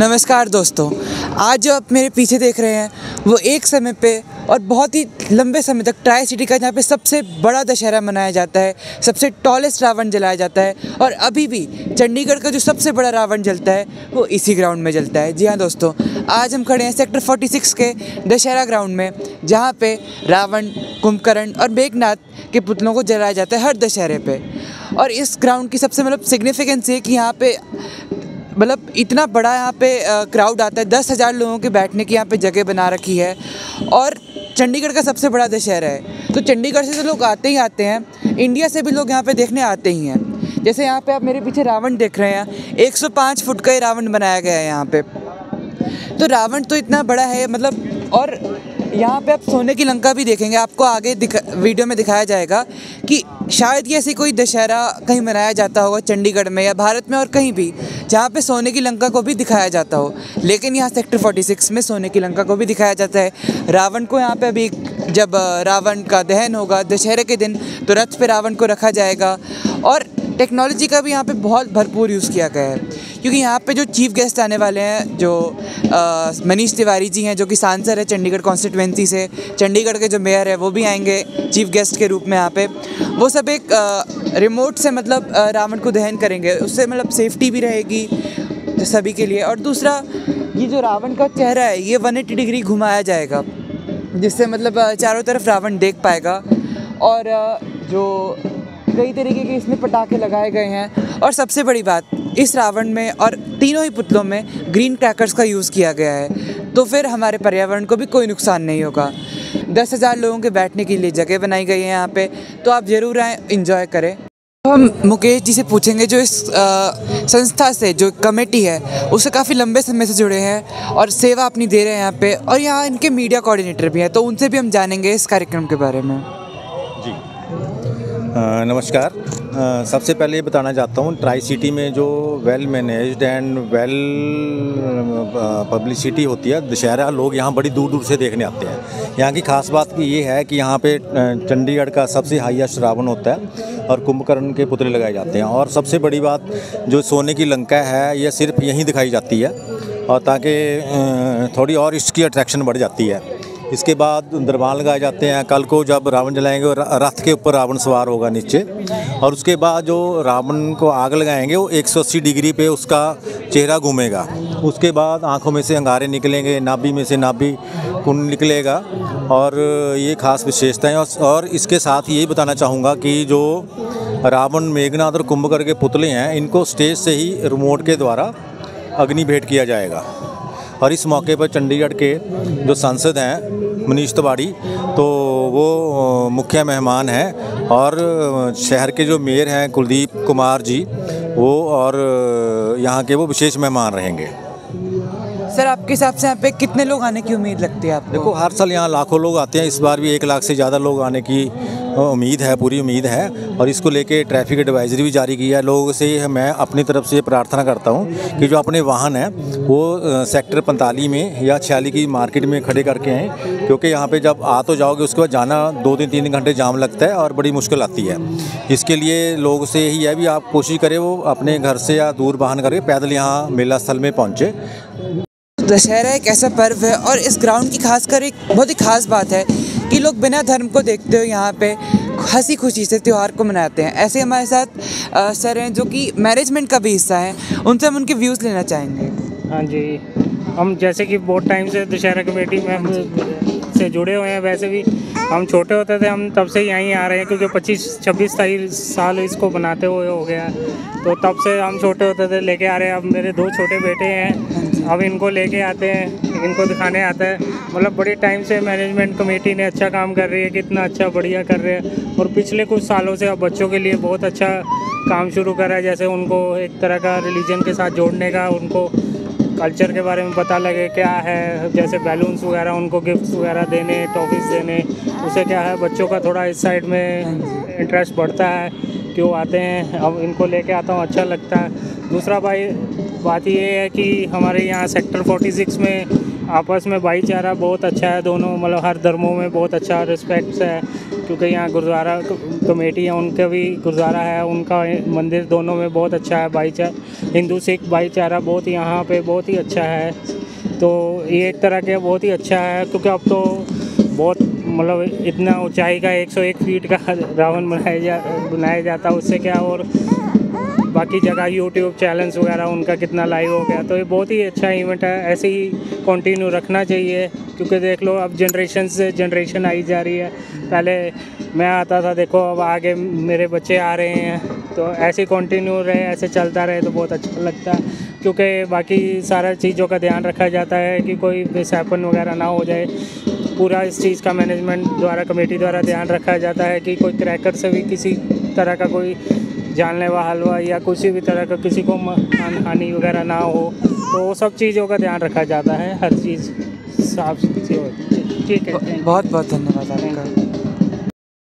नमस्कार दोस्तों, आज जो आप मेरे पीछे देख रहे हैं, वो एक समय पे और बहुत ही लंबे समय तक ट्राई सिटी का जहाँ पे सबसे बड़ा दशहरा मनाया जाता है, सबसे टॉलेस्ट रावण जलाया जाता है और अभी भी चंडीगढ़ का जो सबसे बड़ा रावण जलता है, वो इसी ग्राउंड में जलता है। जी हाँ दोस्तों, आज हम खड़े हैं सेक्टर 46 के दशहरा ग्राउंड में, जहाँ पे रावण, कुंभकर्ण और मेघनाथ के पुतलों को जलाया जाता है हर दशहरे पे। और इस ग्राउंड की सबसे मतलब सिग्निफिकेंस ये कि यहाँ पे मतलब इतना बड़ा यहाँ पे क्राउड आता है, दस हज़ार लोगों के बैठने की यहाँ पे जगह बना रखी है। और चंडीगढ़ का सबसे बड़ा दशहरा है। तो चंडीगढ़ से तो लोग आते ही आते हैं, इंडिया से भी लोग यहाँ पे देखने आते ही हैं। जैसे यहाँ पे आप मेरे पीछे रावण देख रहे हैं 105 फुट का ही रावण बनाया गया है यहाँ पे। तो रावण तो इतना बड़ा है मतलब और यहाँ पे आप सोने की लंका भी देखेंगे, आपको आगे वीडियो में दिखाया जाएगा कि शायद ये ऐसी कोई दशहरा कहीं मनाया जाता होगा, चंडीगढ़ में या भारत में और कहीं भी, जहाँ पे सोने की लंका को भी दिखाया जाता हो। लेकिन यहाँ सेक्टर 46 में सोने की लंका को भी दिखाया जाता है। रावण को यहाँ पे अभी जब रावण का दहन होगा दशहरे के दिन तो रथ पे रावण को रखा जाएगा। और टेक्नोलॉजी का भी यहाँ पे बहुत भरपूर यूज़ किया गया है। क्योंकि यहाँ पे जो चीफ़ गेस्ट आने वाले हैं, जो मनीष तिवारी जी हैं, जो कि सांसद है चंडीगढ़ कॉन्स्टिट्यूंसी से, चंडीगढ़ के जो मेयर है, वो भी आएँगे चीफ गेस्ट के रूप में यहाँ पे। वो सब एक रिमोट से मतलब रावण को दहन करेंगे। उससे मतलब सेफ्टी भी रहेगी सभी के लिए। और दूसरा, ये जो रावण का चेहरा है, ये वन एट्टी डिग्री घुमाया जाएगा, जिससे मतलब चारों तरफ़ रावण देख पाएगा। और जो कई तरीके के इसमें पटाखे लगाए गए हैं। और सबसे बड़ी बात इस रावण में और तीनों ही पुतलों में ग्रीन क्रैकर्स का यूज़ किया गया है। तो फिर हमारे पर्यावरण को भी कोई नुकसान नहीं होगा। दस हज़ार लोगों के बैठने के लिए जगह बनाई गई है यहाँ पे तो आप ज़रूर आएँ इंजॉय करें। तो हम मुकेश जी से पूछेंगे जो इस आ, संस्था से जो कमेटी है उससे काफ़ी लंबे समय से जुड़े हैं और सेवा अपनी दे रहे हैं यहाँ पे। और यहाँ इनके मीडिया कोऑर्डिनेटर भी हैं तो उनसे भी हम जानेंगे इस कार्यक्रम के बारे में। नमस्कार। सबसे पहले ये बताना चाहता हूँ ट्राई सिटी में जो well managed and well publicity होती है, दशहरा लोग यहाँ बड़ी दूर दूर से देखने आते हैं। यहाँ की खास बात ये है कि यहाँ पे चंडीगढ़ का सबसे हाईएस्ट रावण होता है और कुंभकर्ण के पुतले लगाए जाते हैं। और सबसे बड़ी बात, जो सोने की लंका है, ये सिर्फ़ यहीं दिखाई जाती है और ताकि थोड़ी और इसकी अट्रैक्शन बढ़ जाती है। इसके बाद दरबार लगाए जाते हैं। कल को जब रावण जलाएँगे रथ के ऊपर रावण सवार होगा नीचे। और उसके बाद जो रावण को आग लगाएँगे, वो 180 डिग्री पे उसका चेहरा घूमेगा। उसके बाद आँखों में से अंगारे निकलेंगे, नाभि में से नाभि कुंड निकलेगा। और ये खास विशेषताएँ और इसके साथ यही बताना चाहूँगा कि जो रावण मेघनाथ और कुंभकर के पुतले हैं, इनको स्टेज से ही रिमोट के द्वारा अग्नि भेंट किया जाएगा। और इस मौके पर चंडीगढ़ के जो सांसद हैं मनीष तिवाड़ी तो वो मुख्य मेहमान हैं और शहर के जो मेयर हैं कुलदीप कुमार जी वो और यहाँ के वो विशेष मेहमान रहेंगे। सर आपके हिसाब से यहाँ पे कितने लोग आने की उम्मीद लगती है आपको? देखो हर साल यहाँ लाखों लोग आते हैं इस बार भी एक लाख से ज़्यादा लोग आने की उम्मीद है, पूरी उम्मीद है। और इसको लेके ट्रैफ़िक एडवाइजरी भी जारी की है। लोगों से मैं अपनी तरफ़ से प्रार्थना करता हूँ कि जो अपने वाहन हैं, वो सेक्टर पैंतालीस में या छियाली की मार्केट में खड़े करके आएँ। क्योंकि यहाँ पे जब आ तो जाओगे, उसके बाद जाना दो दिन, तीन घंटे जाम लगता है और बड़ी मुश्किल आती है। इसके लिए लोगों से ही है, भी आप कोशिश करें वो अपने घर से या दूर वाहन करके पैदल यहाँ मेला स्थल में पहुँचे। दशहरा एक ऐसा पर्व है और इस ग्राउंड की खासकर एक बहुत ही खास बात है कि लोग बिना धर्म को देखते हुए यहाँ पे हँसी खुशी से त्यौहार को मनाते हैं। ऐसे हमारे साथ सर हैं जो कि मैनेजमेंट का भी हिस्सा है। उनसे हम उनके व्यूज़ लेना चाहेंगे। हाँ जी। हम जैसे कि बहुत टाइम से दशहरा कमेटी में हम से जुड़े हुए हैं। वैसे भी हम छोटे होते थे, हम तब से यहीं आ रहे हैं क्योंकि पच्चीस, छब्बीस साल इसको बनाते हुए हो गया। तो तब से हम छोटे होते थे, लेके आ रहे हैं। अब मेरे दो छोटे बेटे हैं। अब इनको लेके आते हैं इनको दिखाने आता है। मतलब बड़ी टाइम से मैनेजमेंट कमेटी ने अच्छा काम कर रही है कितना अच्छा बढ़िया कर रहे हैं। और पिछले कुछ सालों से अब बच्चों के लिए बहुत अच्छा काम शुरू करा है जैसे उनको एक तरह का रिलीजन के साथ जोड़ने का उनको कल्चर के बारे में पता लगे क्या है। जैसे बैलून्स वगैरह उनको गिफ्ट्स वगैरह देने टॉफीज़ देने उसे क्या है बच्चों का थोड़ा इस साइड में इंटरेस्ट बढ़ता है कि वो आते हैं। अब इनको लेके आता हूँ अच्छा लगता है। दूसरा भाई, बात ये है कि हमारे यहाँ सेक्टर 46 में आपस में भाईचारा बहुत अच्छा है, दोनों मतलब हर धर्मों में बहुत अच्छा रिस्पेक्ट है, क्योंकि यहाँ गुरुद्वारा कमेटी है, उनका भी गुरुद्वारा है, उनका मंदिर दोनों में बहुत अच्छा है भाईचारा हिंदू, सिख भाईचारा बहुत यहाँ पे बहुत ही अच्छा है तो ये एक तरह के बहुत ही अच्छा है, क्योंकि अब तो बहुत मतलब इतना ऊंचाई का 101 फीट का रावण बनाया जा, बनाया जाता है, उससे क्या और बाकी जगह यूट्यूब चैनल्स वगैरह, उनका कितना लाइव हो गया तो ये बहुत ही अच्छा इवेंट है। ऐसे ही कंटिन्यू रखना चाहिए, क्योंकि देख लो, अब जनरेशन से जनरेशन आई जा रही है। पहले मैं आता था, देखो, अब आगे मेरे बच्चे आ रहे हैं तो ऐसे कंटिन्यू रहे, ऐसे चलता रहे तो बहुत अच्छा लगता है। क्योंकि बाकी सारा चीज़ों का ध्यान रखा जाता है कि कोई मिसहैपन वगैरह ना हो जाए। पूरा इस चीज़ का मैनेजमेंट द्वारा कमेटी द्वारा ध्यान रखा जाता है कि कोई क्रैकर से भी किसी तरह का कोई जानलेवा हलवा या किसी भी तरह का किसी को हान- वगैरह ना हो तो वो सब चीज़ों का ध्यान रखा जाता है। हर चीज़ साफ़ सुथरी हो ठीक है बहुत बहुत धन्यवाद आपका।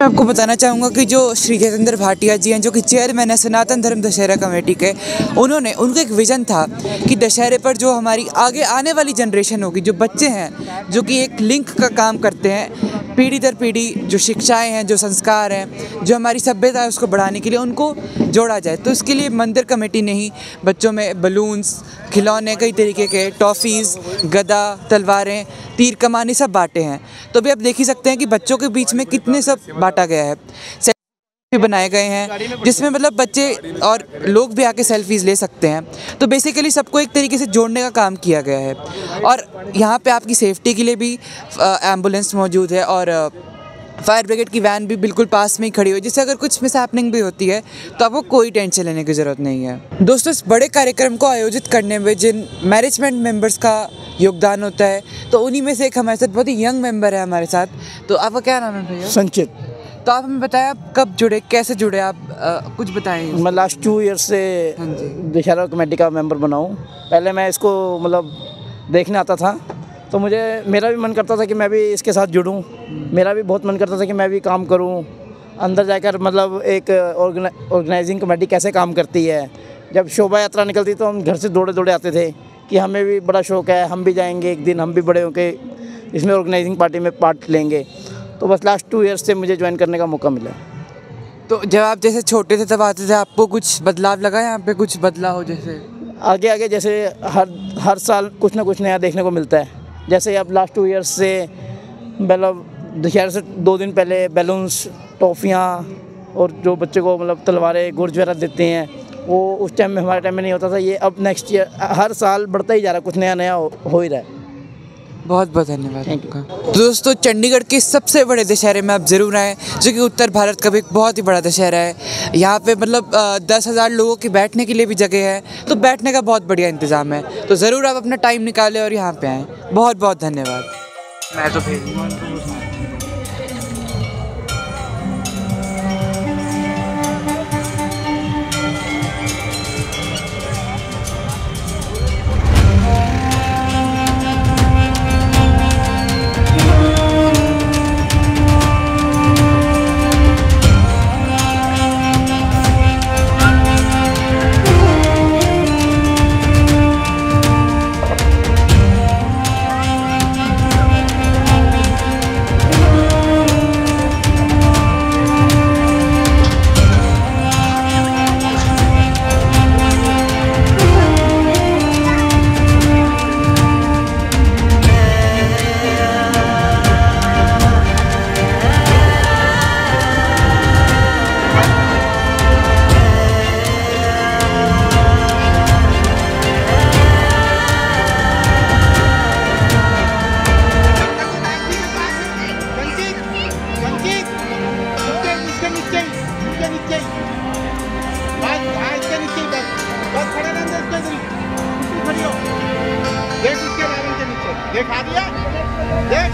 मैं आपको बताना चाहूँगा कि जो श्री जितेंद्र भाटिया जी हैं जो कि चेयरमैन है सनातन धर्म दशहरा कमेटी के उन्होंने उनका एक विज़न था कि दशहरे पर जो हमारी आगे आने वाली जनरेशन होगी जो बच्चे हैं जो कि एक लिंक का काम करते हैं पीढ़ी दर पीढ़ी जो शिक्षाएँ हैं, जो संस्कार हैं, जो हमारी सभ्यता है, उसको बढ़ाने के लिए उनको जोड़ा जाए। तो इसके लिए मंदिर कमेटी ने ही बच्चों में बलून्स, खिलौने, कई तरीके के टॉफ़ीज़, गदा, तलवारें, तीर कमाने सब बांटे हैं। तो भी आप देख ही सकते हैं कि बच्चों के बीच में कितने सब बांटा गया है। भी बनाए गए हैं जिसमें मतलब बच्चे और लोग भी आके सेल्फीज़ ले सकते हैं। तो बेसिकली सबको एक तरीके से जोड़ने का काम किया गया है। और यहाँ पे आपकी सेफ्टी के लिए भी एंबुलेंस मौजूद है और फायर ब्रिगेड की वैन भी बिल्कुल पास में ही खड़ी हुई है। जिससे अगर कुछ मिस हैपनिंग भी होती है तो आपको कोई टेंशन लेने की ज़रूरत नहीं है। दोस्तों इस बड़े कार्यक्रम को आयोजित करने में जिन मैनेजमेंट मेंबर्स का योगदान होता है तो उन्हीं में से एक हमारे साथ बहुत ही यंग मेंबर है हमारे साथ। तो आपका क्या नाम है भैया? संचित। तो आप हमें बताएँ आप कब जुड़े कैसे जुड़े आप? अ, कुछ बताएँ मैं लास्ट टू ईयर से हाँ दशहरा कमेटी का मेंबर बना हूँ। पहले मैं इसको मतलब देखने आता था तो मुझे मेरा भी मन करता था कि मैं भी इसके साथ जुड़ूँ। मेरा भी बहुत मन करता था कि मैं भी काम करूँ। अंदर जाकर मतलब एक ऑर्गेनाइजिंग कमेटी कैसे काम करती है। जब शोभा यात्रा निकलती तो हम घर से दौड़े दौड़े आते थे कि हमें भी बड़ा शौक है हम भी जाएँगे एक दिन हम भी बड़े होके इसमें ऑर्गेनाइजिंग पार्टी में पार्ट लेंगे। तो बस लास्ट टू ईयर्स से मुझे ज्वाइन करने का मौका मिला। तो जब आप जैसे छोटे थे तब आते थे आपको कुछ बदलाव लगा यहाँ पे कुछ बदलाव हो जैसे? आगे आगे जैसे हर हर साल कुछ ना कुछ नया देखने को मिलता है। जैसे अब लास्ट टू ईयर्स से मतलब दशहरे से दो दिन पहले बैलून्स टॉफ़ियाँ और जो बच्चे को मतलब तलवारें गुर्ज वगैरह देते हैं वो उस टाइम में हमारे टाइम में नहीं होता था। ये अब नेक्स्ट ईयर हर साल बढ़ता ही जा रहा है कुछ नया नया हो, हो ही रहा है। बहुत बहुत धन्यवाद आपका। तो दोस्तों चंडीगढ़ के सबसे बड़े दशहरे में आप ज़रूर आएँ जो कि उत्तर भारत का भी एक बहुत ही बड़ा दशहरा है। यहाँ पे मतलब दस हज़ार लोगों के बैठने के लिए भी जगह है तो बैठने का बहुत बढ़िया इंतज़ाम है। तो ज़रूर आप अपना टाइम निकालें और यहाँ पे आएँ। बहुत बहुत धन्यवाद। मैं तो भेज इसके नीचे हो देख इसके रावण के नीचे देखा दिया देख।